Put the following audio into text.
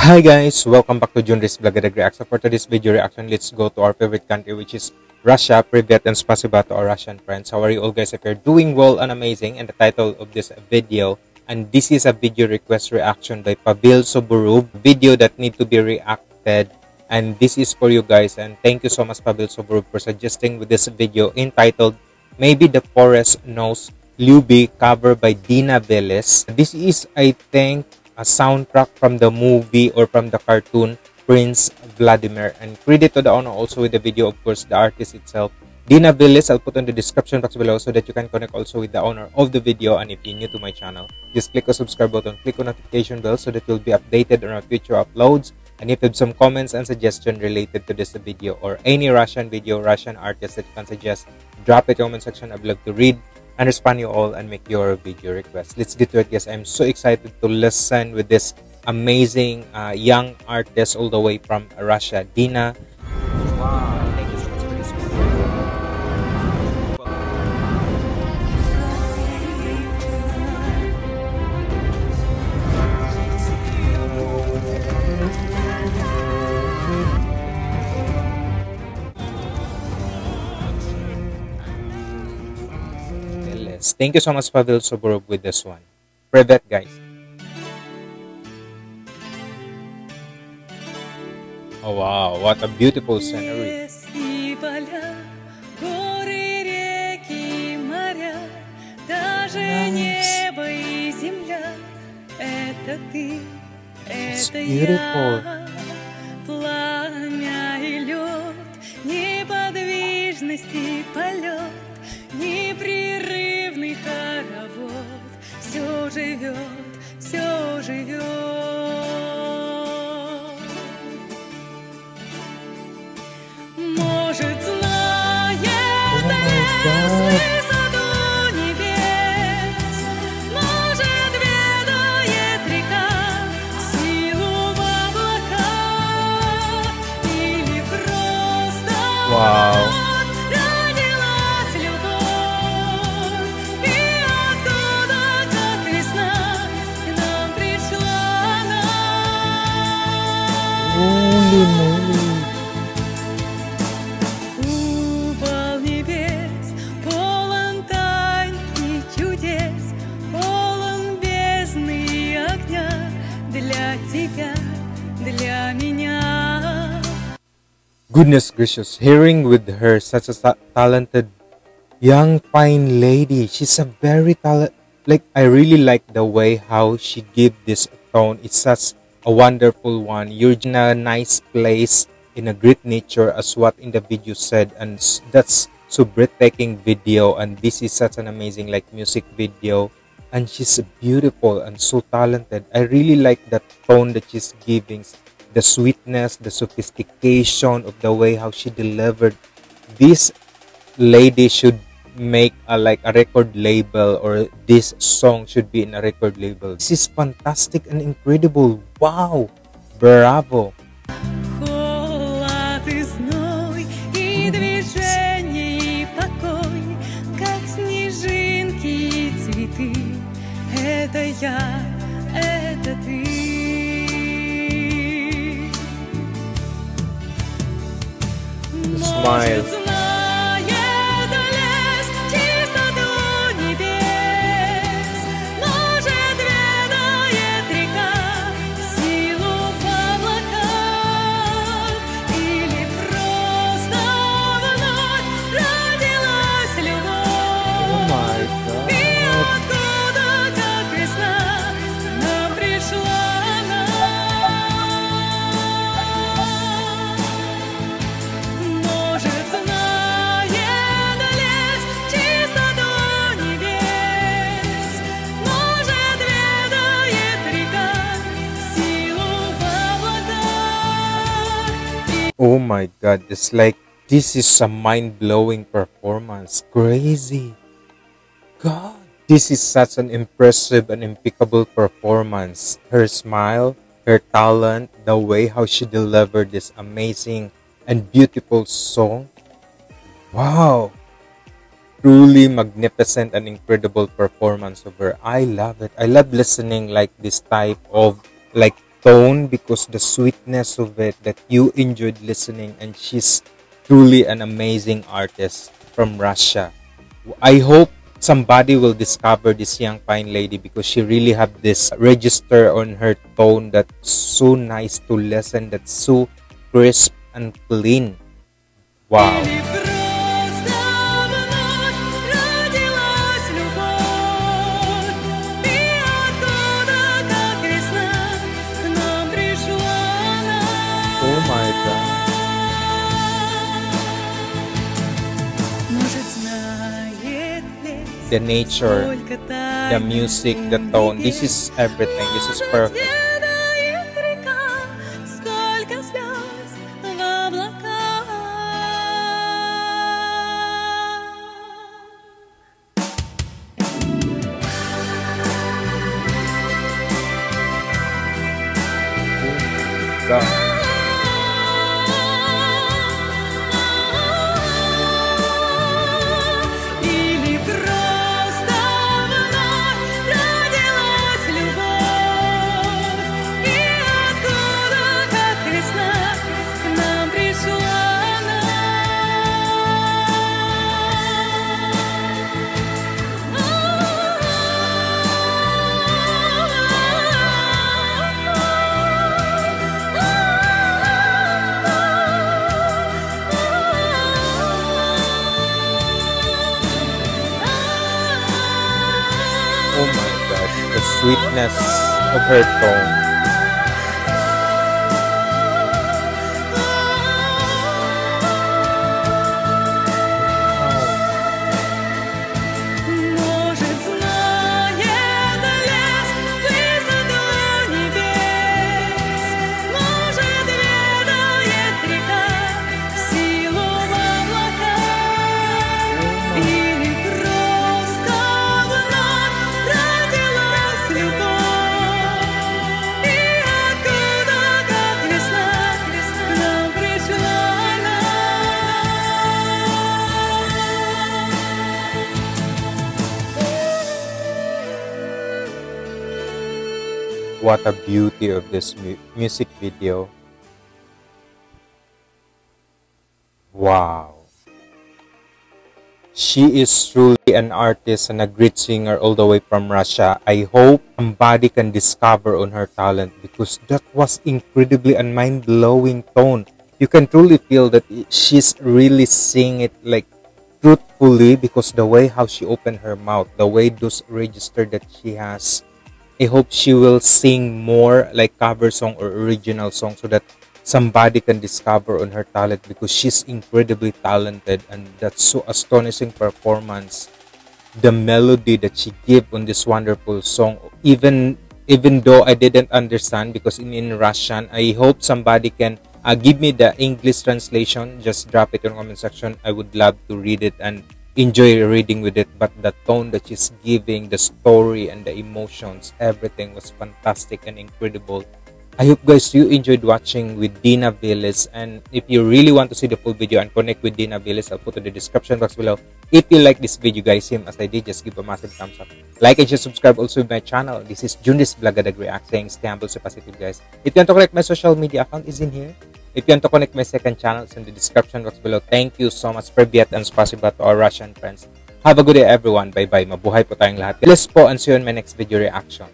Hi guys, welcome back to Junrys Vlog Reaction. For today's video reaction, let's go to our favorite country which is Russia. Privet and spasiba to our Russian friends. How are you all guys? If you're doing well and amazing, and the title of this video, and this is a video request reaction by Pavel Soborov, video that need to be reacted, and this is for you guys. And thank you so much Pavel Soborov for suggesting with this video entitled Maybe the Forest Knows Lyube cover by Dina Veles. This is, I think, a soundtrack from the movie or from the cartoon Prince Vladimir. And credit to the owner also with the video, of course, the artist itself. Dina Veles, I'll put on the description box below so that you can connect also with the owner of the video. And if you're new to my channel, just click the subscribe button, click on notification bell so that you'll be updated on our future uploads. And if you have some comments and suggestions related to this video or any Russian video, Russian artist that you can suggest, drop it in the comment section. I'd love to read and respond you all and make your video request. Let's get to it, guys. I'm so excited to listen with this amazing uh, young artist all the way from Russia, Dina. Thank you so much, Pavel Soborov, with this one. Privet, guys. Oh, wow. What a beautiful scenery. It's beautiful. Пламя и лед, неподвижности полет, живет, все живет. Может, знает Goodness gracious, hearing with her such a talented young fine lady. She's a very talent like I really like the way how she give this tone. It's such a wonderful one. You're in a nice place in a great nature as what in the video said and that's so breathtaking video and this is such an amazing like music video and she's beautiful and so talented. I really like that tone that she's giving the sweetness, the sophistication of the way how she delivered. This lady should make a like a record label or this song should be in a record label. This is fantastic and incredible. Wow! Bravo! Smile. Oh my god, it's like this is a mind-blowing performance. Crazy. God, this is such an impressive and impeccable performance. Her smile, her talent, the way how she delivered this amazing and beautiful song. Wow. Truly magnificent and incredible performance of her. I love it. I love listening like this type of like tone because the sweetness of it that you enjoyed listening and she's truly an amazing artist from Russia. I hope somebody will discover this young fine lady because she really have this register on her tone that's so nice to listen that's so crisp and clean wow the nature, the music, the tone. This is everything. This is perfect. God. Sweetness of her tone. What a beauty of this mu music video. Wow. She is truly an artist and a great singer all the way from Russia. I hope somebody can discover on her talent because that was incredibly and mind-blowing tone. You can truly feel that she's really singing it like truthfully because the way how she opened her mouth, the way those register that she has I hope she will sing more like cover song or original song so that somebody can discover on her talent because she's incredibly talented and that's so astonishing performance. The melody that she gave on this wonderful song even even though i didn't understand because in, in russian i hope somebody can uh, give me the english translation. Just drop it in the comment section. I would love to read it and enjoy reading with it but the tone that she's giving the story and the emotions everything was fantastic and incredible. I hope guys you enjoyed watching with dina Veles. And if you really want to see the full video and connect with dina Veles i'll put in the description box below. If you like this video guys same as i did just give a massive thumbs up. Like and just subscribe also to my channel. This is Junrys Blagadag React saying stay humble so positive guys. If you want to connect my social media account is in here If you want to connect my second channel, it's in the description box below. Thank you so much, Privyat and spasiba to our Russian friends. Have a good day everyone. Bye-bye. Mabuhay po tayong lahat. Bless po and see you in my next video reaction.